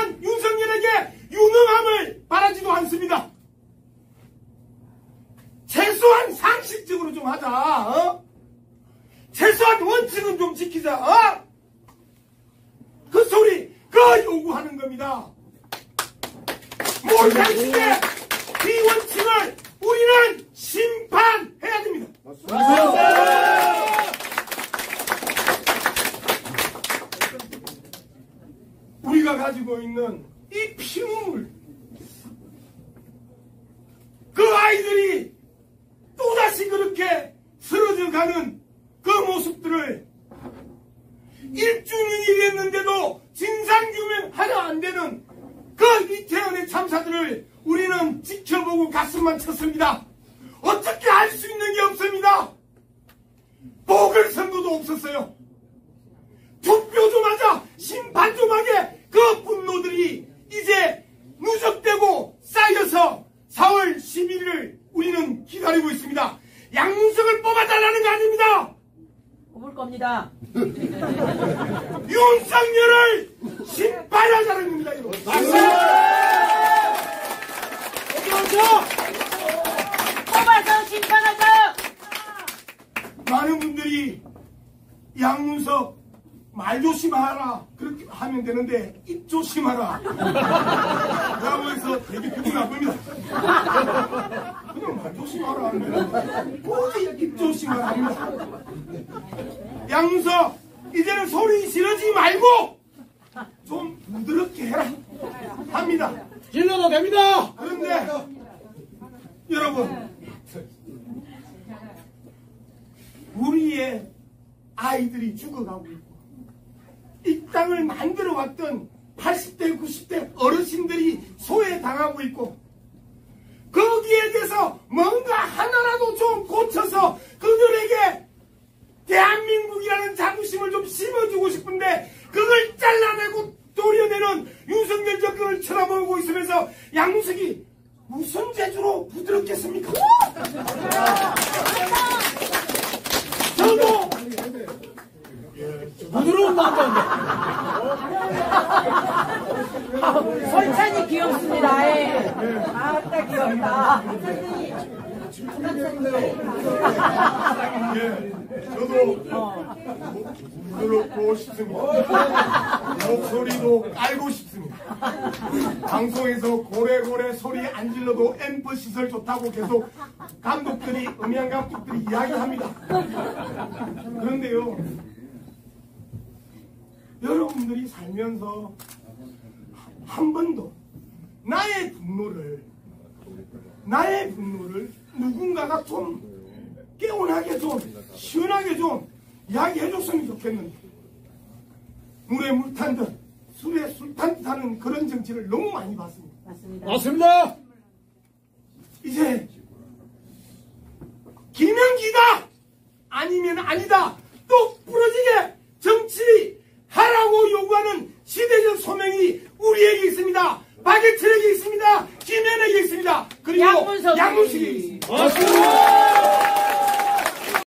우리는 윤석열에게 유능함을 바라지도 않습니다. 최소한 상식적으로 좀 하자. 어? 최소한 원칙은 좀 지키자. 어? 그 소리 그 요구하는 겁니다. 몰상식의 이 원칙을 우리는 심판해야 됩니다. 우리가 가지고 있는 이 피눈물 그 아이들이 또다시 그렇게 쓰러져 가는 그 모습들을 일주년이 됐는데도 진상규명 하나 안 되는 그 이태원의 참사들을 우리는 지켜보고 가슴만 쳤습니다. 어떻게 할수 있는 게 없습니다. 보궐 선거도 없었어요. 투표 좀 하자, 심판 좀 하게 그 분노들이 이제 누적되고 쌓여서 4월 11일을 우리는 기다리고 있습니다. 뽑아달라는 거 아닙니다. 뽑을 겁니다. 윤석열을 심판하자는 겁니다. 여러분. 뽑아서 심판하자! 많은 분들이 양문석 말 조심하라 그렇게 하면 되는데 입 조심하라 라고 해서 되게 기분 나쁩니다 조심하라 하면 굳이 입 조심하라 합니다 양문석 이제는 소리 지르지 말고 좀 부드럽게 해라. 합니다. 질러도 됩니다. 그런데 여러분 우리의 아이들이 죽어가고 있고 이 땅을 만들어 왔던 80대 90대 어르신들이 소외당하고 있고 거기에 대해서 뭔가 하나라도 좀 고쳐서 그들에게 대한민국이라는 자부심을 좀 심어주고 싶은데 그걸 잘라내고 도려내는 윤석열 정권을 쳐다보고 있으면서 양무석이 무슨 재주로 부드럽겠습니까? 저도 부드러운 남자인데. 설찬이 귀엽습니다. 귀엽다. 예, 저도 부드럽고 싶습니다. 목소리도 깔고 싶습니다. 방송에서 고래고래 소리 안 질러도 앰프 시설 좋다고 계속 감독들이, 음향 감독들이 이야기합니다. 그런데요, 여러분들이 살면서 한 번도 나의 분노를, 나의 분노를 누군가가 좀 깨운하게 좀 시원하게 좀 이야기해 줬으면 좋겠는데 물에 물 탄 듯 술에 술 탄 듯 하는 그런 정치를 너무 많이 봤습니다. 맞습니다. 맞습니다. 이제 김영기다 아니면 아니다 또 부러지게 정치하라고 요구하는 시대적 소명이 우리에게 있습니다. 박예철에게 있습니다. 김현에게 있습니다. 그리고 양문석이. 양문식에게 있습니다.